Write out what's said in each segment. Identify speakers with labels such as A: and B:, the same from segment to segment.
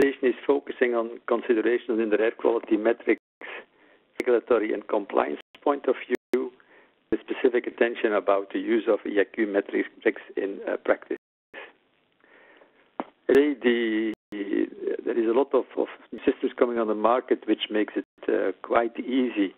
A: presentation is focusing on considerations in the air quality metrics, regulatory and compliance point of view, with specific attention about the use of IAQ metrics in uh, practice. Today, the, there is a lot of, of, systems coming on the market which makes it uh, quite easy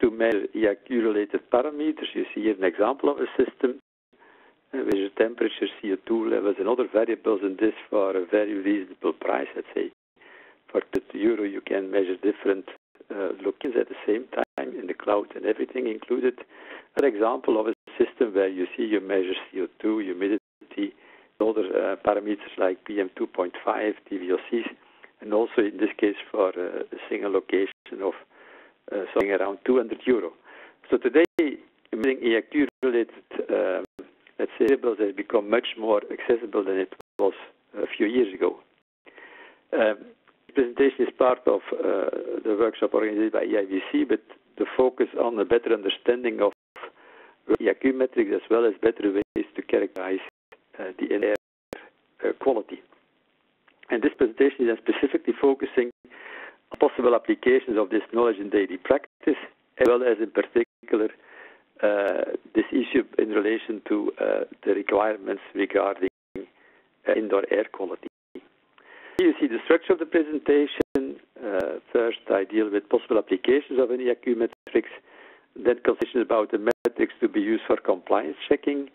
A: to measure IAQ-related parameters. You see here an example of a system with temperature, CO2 levels, and other variables in this for a very reasonable price. Let's say for the euro, you can measure different uh, locations at the same time in the cloud and everything included. An example of a system where you see you measure CO2, humidity, other uh, parameters like PM2.5, TVOCs, and also in this case for uh, a single location of uh, something around 200 euro. So today, using IAQ-related, um, let's say, variables has become much more accessible than it was a few years ago. Um, presentation is part of uh, the workshop organized by AIVC, but the focus on a better understanding of IAQ metrics as well as better ways to characterize uh, the air uh, quality. And this presentation is specifically focusing on possible applications of this knowledge in daily practice, as well as in particular this issue in relation to uh, the requirements regarding uh, indoor air quality. Here you see the structure of the presentation. Uh, first, I deal with possible applications of any IAQ metrics, then considerations about the metrics to be used for compliance checking,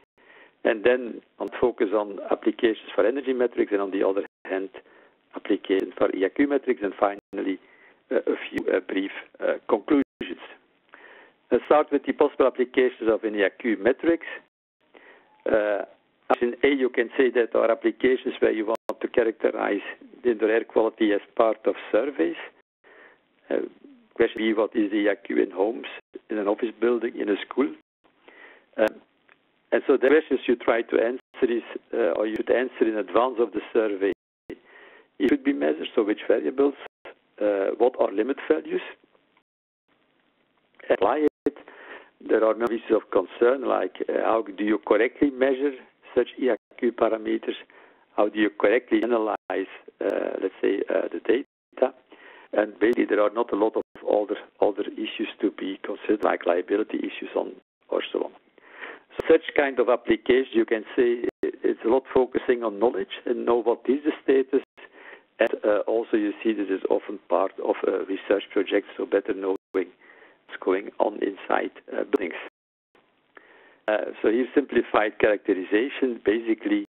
A: and then on focus on applications for energy metrics, and on the other hand, applications for IAQ metrics, and finally, uh, a few uh, brief uh, conclusions. Let's start with the possible applications of an IAQ metrics. Uh, in A, you can say that are applications where you want to characterize indoor air quality as part of surveys. Uh, question B, what is the IAQ in homes, in an office building, in a school? Um, and so the questions you try to answer is, uh, or you should answer in advance of the survey. It should be measured, so which variables, uh, what are limit values, apply it. There are no issues of concern, like uh, how do you correctly measure such IAQ parameters? How do you correctly analyze, uh, let's say, uh, the data? And basically, there are not a lot of other other issues to be considered, like liability issues on or so on. So such kind of application, you can say, it's a lot focusing on knowledge and know what is the status. And uh, also, you see this is often part of research project, so better knowing what's going on inside uh, buildings. Uh, so here, simplified characterization. Basically,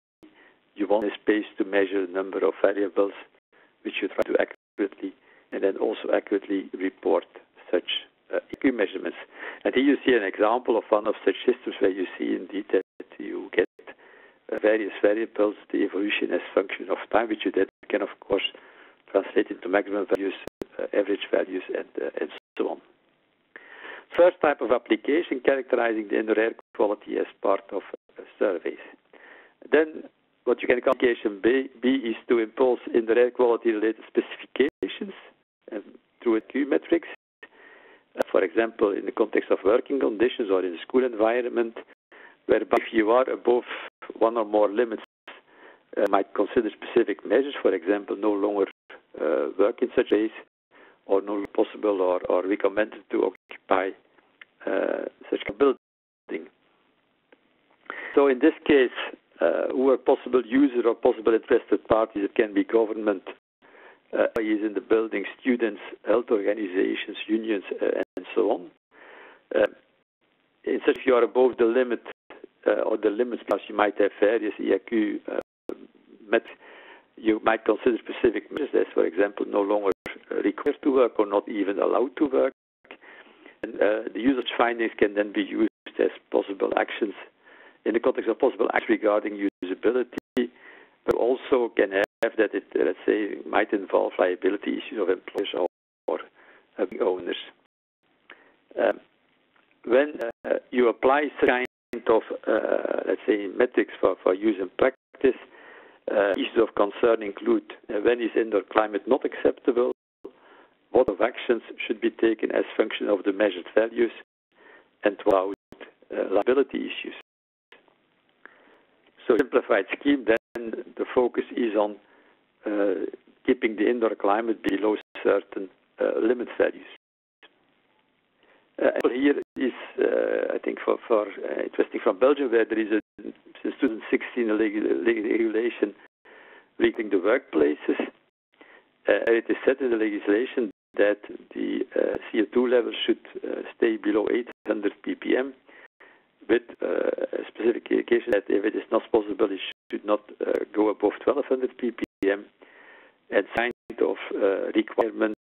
A: you want a space to measure the number of variables, which you try to accurately and then also accurately report such uh, measurements. And here you see an example of one of such systems where you see indeed that you get uh, various variables, the evolution as function of time, which you then can of course translate into maximum values, uh, average values, and, uh, and so on. First type of application characterizing the indoor air quality as part of surveys. Then what you can call application B, B is to impose indoor air quality related specifications uh, through IAQ metrics. Uh, for example, in the context of working conditions or in a school environment, whereby if you are above one or more limits, uh, might consider specific measures, for example, no longer uh, work in such days, or no possible or, or recommended to occupy such a building. So in this case, uh, who are possible users or possible interested parties, it can be government, uh, in the building, students, health organizations, unions, uh, and so on. Uh, in such if you are above the limit uh, or the limits, plus you might have various IAQ uh, met. You might consider specific measures, as for example, no longer required to work or not even allowed to work. And uh, the usage findings can then be used as possible actions in the context of possible actions regarding usability, but also can have that it, let's say, might involve liability issues of employers or, or uh, owners. Um, when uh, you apply such kind of, uh, let's say, metrics for, for use in practice, uh, issues of concern include uh, when is indoor climate not acceptable, what of actions should be taken as function of the measured values, and about uh, liability issues. So simplified scheme, then the focus is on uh, keeping the indoor climate below certain uh, limit values. Uh, here is, uh, I think, for, for uh, interesting from Belgium, where there is a, since 2016 a regulation regulating the workplaces. Uh, it is set in the legislation that the uh, CO2 level should uh, stay below 800 ppm, with a specific indication that if it is not possible, it should not go above 1200 ppm, and kind of requirement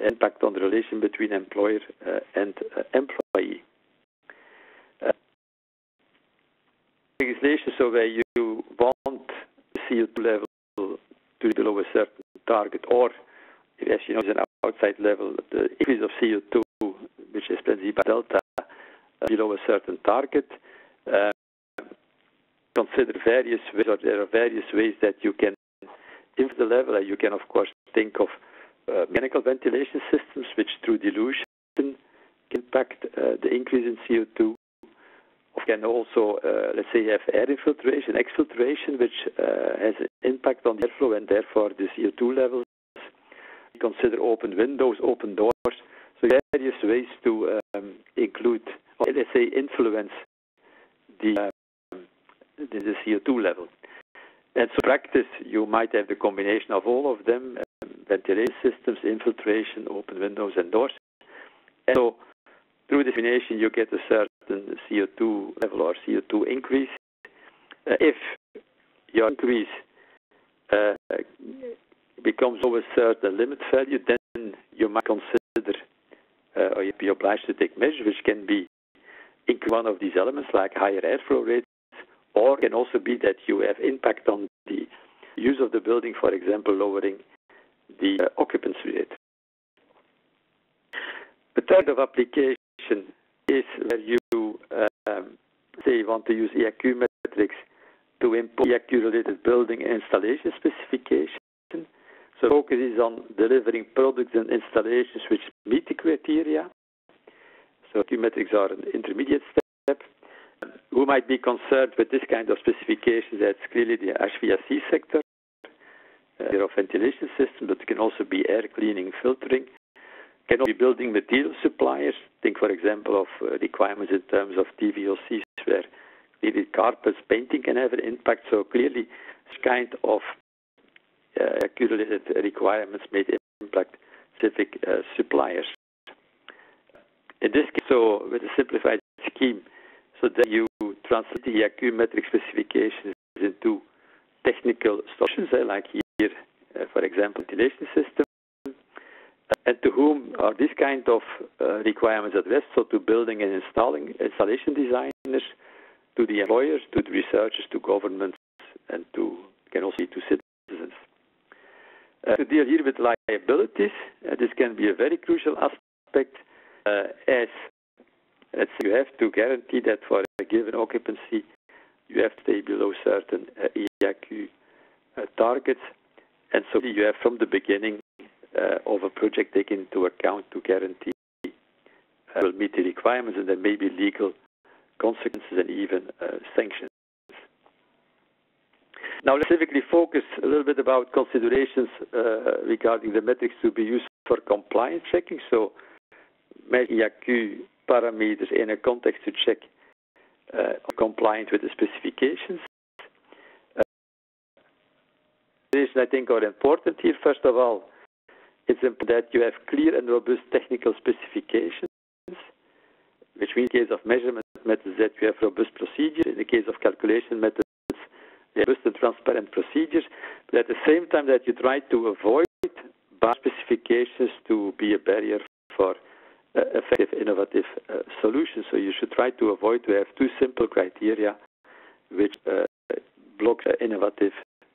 A: impact on the relation between employer uh, and uh, employee. Uh, legislation, so where you want CO2 level to be below a certain target, or as you know, is an outside level, the increase of CO2, which is plenty by delta, below a certain target. Uh, consider various ways, or there are various ways that you can improve the level. You can, of course, think of uh, mechanical ventilation systems, which through dilution impact uh, the increase in CO2. Or can also, uh, let's say, have air infiltration, exfiltration, which has an impact on the airflow and therefore the CO2 levels. Consider open windows, open doors. So various ways to um, include, let's say, influence the, um, the, the CO2 level. And so practice, you might have the combination of all of them ventilation systems, infiltration, open windows and doors. And so through this combination, you get a certain CO2 level or CO2 increase. Uh, if your increase uh, becomes over a certain limit value, then you might consider uh, or you'd be obliged to take measures which can be in one of these elements like higher airflow rates, or can also be that you have impact on the use of the building, for example, lowering the uh, occupancy rate. The third of application is where you um, say you want to use IAQ metrics to import IAQ-related building installation specification. So focus is on delivering products and installations which meet the criteria. So IAQ metrics are an intermediate step. Who might be concerned with this kind of specifications? That's clearly the HVAC sector uh, of ventilation system, but it can also be air cleaning, filtering. Can also be building material suppliers. Think, for example, of uh, requirements in terms of TVOCs, where clearly carpets, painting can have an impact. So clearly, this kind of accumulated requirements may impact specific uh, suppliers. In this case, so with a simplified scheme, so that you translate the IAQ metric specifications into technical solutions, uh, like here, uh, for example, ventilation system, and to whom are these kind of uh, requirements addressed? So to building and installing installation designers, to the employers, to the researchers, to governments, and to can also be to citizens. Uh, to deal here with liabilities, this can be a very crucial aspect, uh, as let's say you have to guarantee that for a given occupancy, you have to stay below certain IAQ targets and so you have from the beginning uh, of a project taken into account to guarantee uh, will meet the requirements and there may be legal consequences and even uh, sanctions. Now let's specifically focus a little bit about considerations uh, regarding the metrics to be used for compliance checking. So IAQ parameters in a context to check uh, compliant with the specifications. I think are important here. First of all, it's important that you have clear and robust technical specifications, which means in the case of measurement methods that you have robust procedures. In the case of calculation methods, robust and transparent procedures. But at the same time that you try to avoid bar specifications to be a barrier for uh, effective, innovative uh, solutions. So you should try to avoid to have too simple criteria which uh, block innovative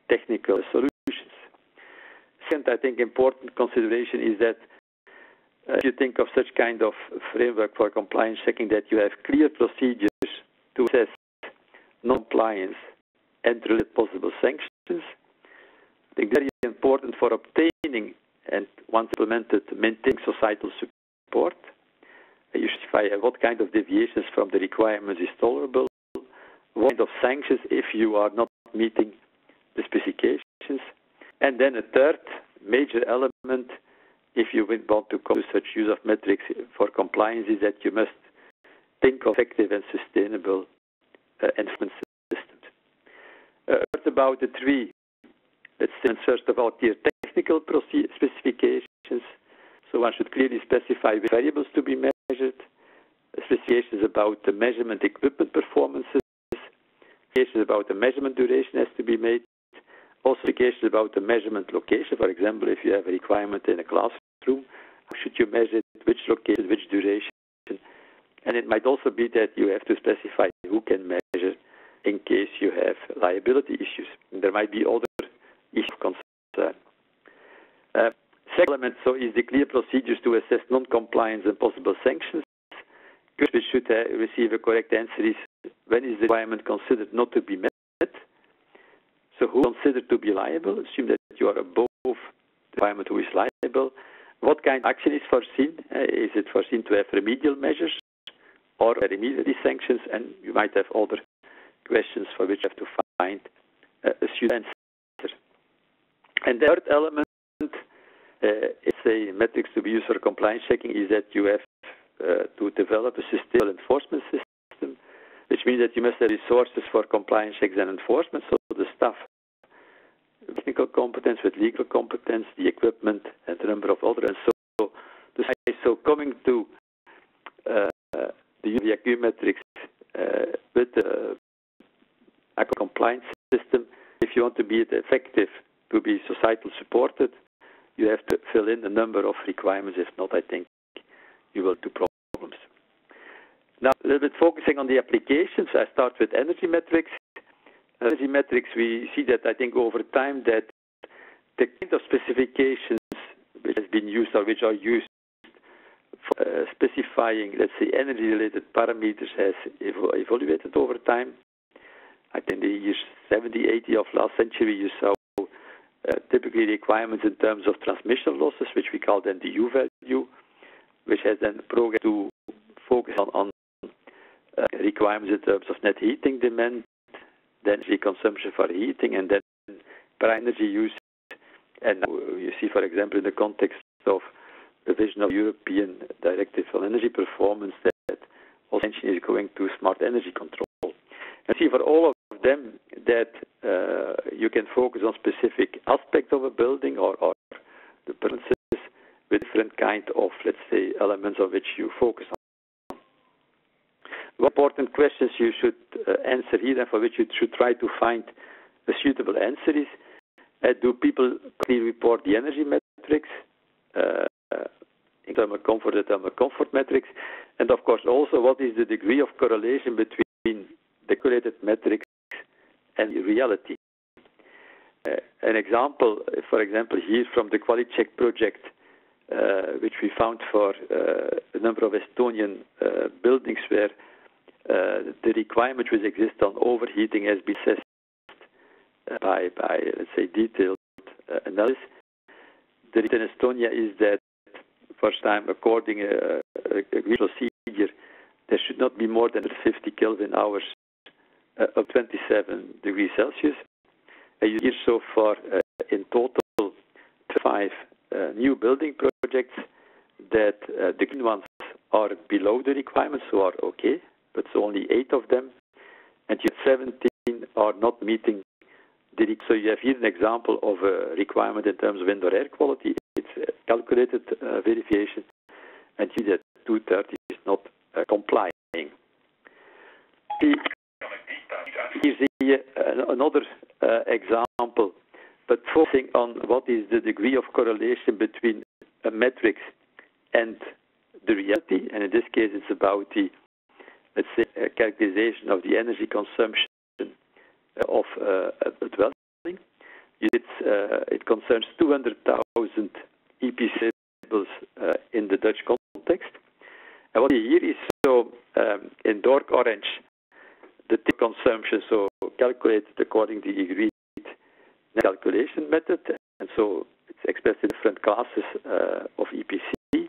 A: technical solutions. Second, I think important consideration is that uh, if you think of such kind of framework for compliance checking, that you have clear procedures to assess non-compliance and related possible sanctions. I think very important for obtaining and once implemented, maintaining societal support. You specify what kind of deviations from the requirements is tolerable, what kind of sanctions if you are not meeting the specifications, And then a third major element, if you want to come to such use of metrics for compliance, is that you must think of effective and sustainable uh, enforcement Uh, what about the three? Let's first of all clear technical specifications. So one should clearly specify variables to be measured, specifications about the measurement equipment performances, specifications about the measurement duration has to be made, also specifications about the measurement location. For example, if you have a requirement in a classroom, how should you measure it, which location, which duration, and it might also be that you have to specify who can measure in case you have liability issues. There might be other issues of concern. Uh, second element so is the clear procedures to assess non-compliance and possible sanctions. We should uh, receive a correct answer is when is the requirement considered not to be met? So who is considered to be liable? Assume that you are above the requirement who is liable. What kind of action is foreseen? Uh, is it foreseen to have remedial measures or immediately sanctions, and you might have other questions for which you have to find uh, a suitable answer. And the third element uh, is a metrics to be used for compliance checking is that you have uh, to develop a sustainable enforcement system, which means that you must have resources for compliance checks and enforcement, so the staff, technical competence with legal competence, the equipment, and a number of other. And so, so coming to uh, the VAQ metrics uh, with the ACO compliance system, if you want to be effective to be societal supported, you have to fill in a number of requirements. If not, I think you will do problems. Now, a little bit focusing on the applications. I start with energy metrics. Energy metrics, we see that I think over time that the kind of specifications which has been used or which are used uh, specifying, let's say, energy-related parameters has evo evaluated over time. I think in the years 70, 80 of last century, you saw uh, typically requirements in terms of transmission losses, which we call then the U value, which has then progressed to focus on, on uh, requirements in terms of net heating demand, then energy consumption for heating, and then per energy use. And you see, for example, in the context of the vision of European Directive on Energy Performance that attention is going to smart energy control. And see for all of them that uh, you can focus on specific aspects of a building or, or the premises with different kind of, let's say, elements on which you focus on. What important questions you should uh, answer here and for which you should try to find a suitable answer is, uh, do people clearly report the energy metrics? Uh, in thermal comfort and thermal comfort metrics, and of course also what is the degree of correlation between decorated metrics and reality. Uh, an example, for example, here from the QualiCheck project, uh, which we found for uh, a number of Estonian uh, buildings where uh, the requirement which exists on overheating has been assessed uh, by, by, let's say, detailed analysis. The reason in Estonia is that first time according a, a, a procedure, there should not be more than 50 Kelvin hours uh, of 27 degrees Celsius. A year so far, uh, in total, five uh, new building projects that uh, the green ones are below the requirements, so are okay, but only eight of them, and yet 17 are not meeting the. requirements. So you have here an example of a requirement in terms of indoor air quality It's calculated uh, verification, and you see that 230 is not uh, complying. Here see uh, another example, but focusing on what is the degree of correlation between a metrics and the reality, and in this case it's about the, let's say, characterization of the energy consumption of uh, a dwelling. It, uh, it concerns 200,000 EPC uh, in the Dutch context. And what you hear is so um, in dark orange, the consumption, so calculated according to the agreed calculation method, and so it's expressed in different classes uh, of EPC,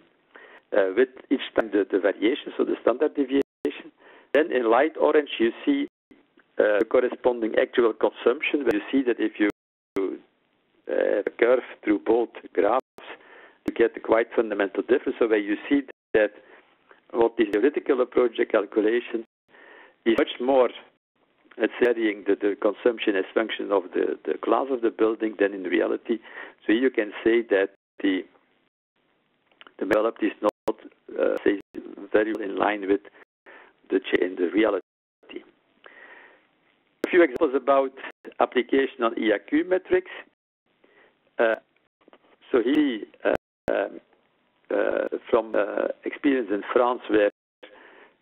A: uh, with each time the, the, variation, so the standard deviation. Then in light orange, you see uh, the corresponding actual consumption, where you see that if you uh, curve through both graphs, you get a quite fundamental difference. So where you see that what the theoretical approach of calculation is much more at varying the, the consumption as function of the, the class of the building than in reality. So you can say that the developed is not uh, say very in line with the in the reality. A few examples about application on IAQ metrics. Uh, so here, uh, um, uh, from uh, experience in France, where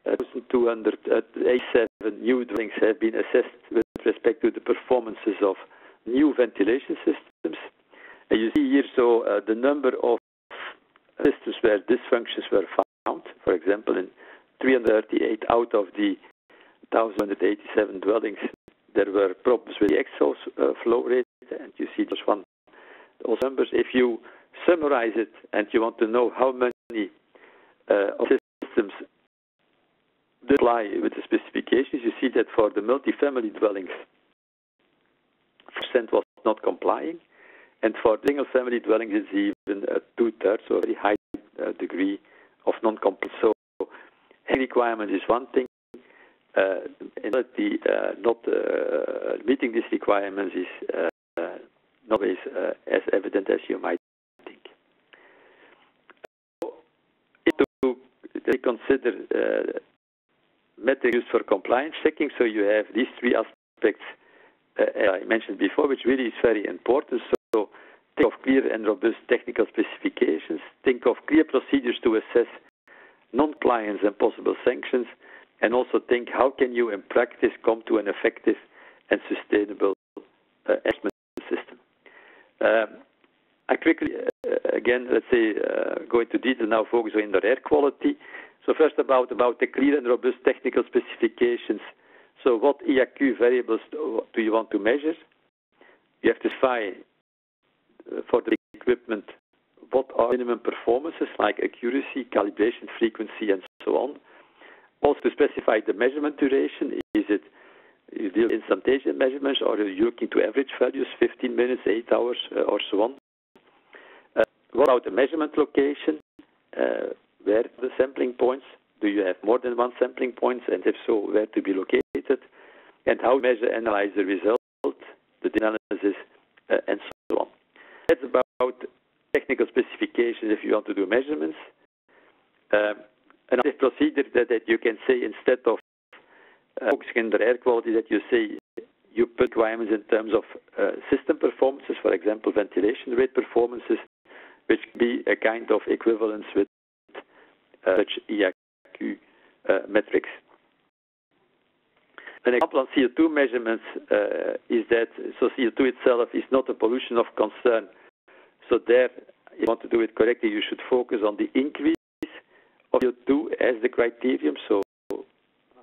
A: 1,287 new dwellings have been assessed with respect to the performances of new ventilation systems. And you see here so uh, the number of systems where dysfunctions were found. For example, in 338 out of the 1,087 dwellings, there were problems with the exhaust uh, flow rate, and you see those one those numbers. If you summarize it and you want to know how many uh, apply with the specifications, you see that for the multifamily dwellings, percent was not complying, and for single family dwellings, it's even uh, two thirds, so a very high uh, degree of non-compliance. So, requirement is one thing. Uh, in reality, uh, not uh, meeting these requirements is uh, not always as evident as you might think. So, to they consider used for compliance checking. So you have these three aspects uh, I mentioned before, which really is very important. So think of clear and robust technical specifications. Think of clear procedures to assess non-compliance and possible sanctions. And also think how can you in practice come to an effective and sustainable uh, assessment system. Um, I quickly, uh, again, let's say, uh, go into detail now, focus on indoor air quality. So first about, about the clear and robust technical specifications. So what IAQ variables do you want to measure? You have to specify uh, for the equipment what are minimum performances like accuracy, calibration frequency, and so on. Also to specify the measurement duration. Is it you deal instantaneous measurements or are you looking to average values, 15 minutes, 8 hours, uh, or so on? Uh, what about the measurement location? Uh, where the sampling points? Do you have more than one sampling point? And if so, where to be located? And how measure, analyze the result, the analysis, uh, and so on. That's about technical specifications if you want to do measurements. Um, another procedure that, that you can say instead of uh, focusing on the air quality that you say you put requirements in terms of uh, system performances, for example, ventilation rate performances, which be a kind of equivalence with such IAQ uh, metrics. An example on CO2 measurements uh, is that so CO2 itself is not a pollution of concern. So there, if you want to do it correctly, you should focus on the increase of CO2 as the criterion. So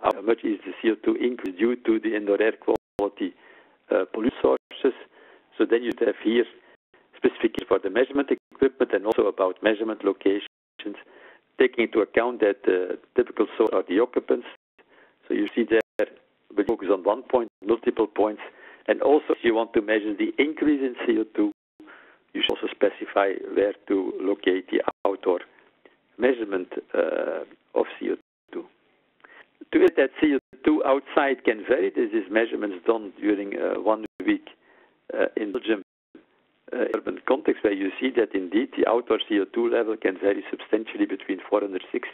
A: how much is the CO2 increase due to the indoor air quality uh, pollution sources? So then you'd have here specifically for the measurement equipment and also about measurement locations taking into account that the typical source are the occupants. So you see there, we focus on one point, multiple points, and also if you want to measure the increase in CO2, you should also specify where to locate the outdoor measurement uh, of CO2. To it that CO2 outside can vary, this is measurements done during uh, one week uh, in Belgium where you see that indeed the outdoor CO2 level can vary substantially between 460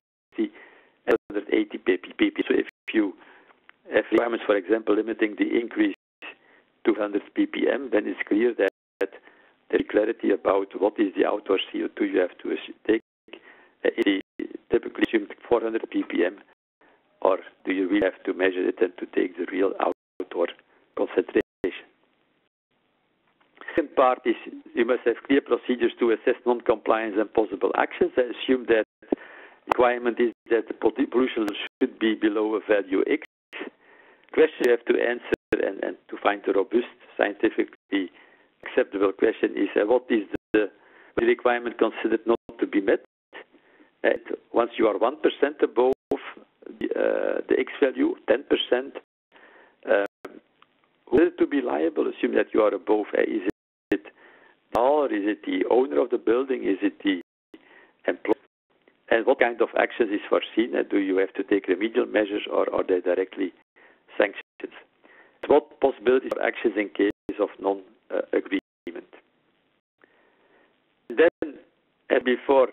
A: and 180 ppb. So if you have requirements, for example, limiting the increase to 100 ppm, then it's clear that, that there is clarity about what is the outdoor CO2 you have to take. Uh, is typically assumed 400 ppm, or do you really have to measure it and to take the real outdoor concentration? Second part is you must have clear procedures to assess non-compliance and possible actions. I assume that requirement is that the pollution should be below a value X. Question you have to answer and, and to find a robust, scientifically acceptable question is uh, what is the, the, requirement considered not to be met? And once you are 1% above the, uh, the X value, 10%, um, whether to be liable, assume that you are above, uh, is landlord? Is it the owner of the building? Is it the employer? And what kind of actions is foreseen? do you have to take remedial measures or are they directly sanctions? What possibilities for actions in case of non-agreement? Then, as before,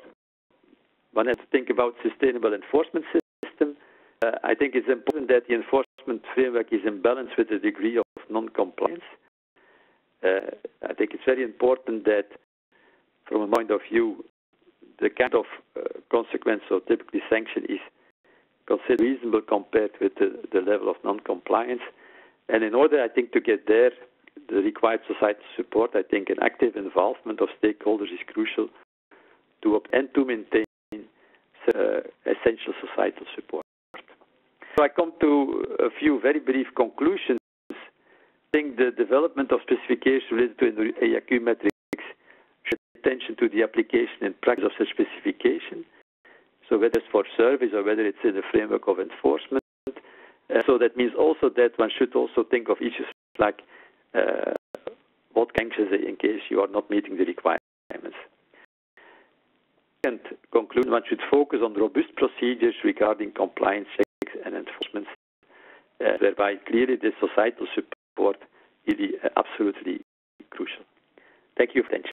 A: one has to think about sustainable enforcement system. Uh, I think it's important that the enforcement framework is in balance with the degree of non-compliance. Uh, I think it's very important that, from a point of view, the kind of uh, consequence or typically sanction is considered reasonable compared with the, the level of non-compliance. And in order, I think, to get there, the required societal support, I think an active involvement of stakeholders is crucial to and to maintain uh, essential societal support. So I come to a few very brief conclusions. The development of specifications related to IAQ metrics should attention to the application and practice of such specification. So whether it's for service or whether it's in the framework of enforcement. Uh, so that means also that one should also think of issues like uh, what sanctions in case you are not meeting the requirements. And conclude, one should focus on robust procedures regarding compliance checks and enforcement, uh, whereby clearly the societal support is uh, absolutely crucial. Thank you for.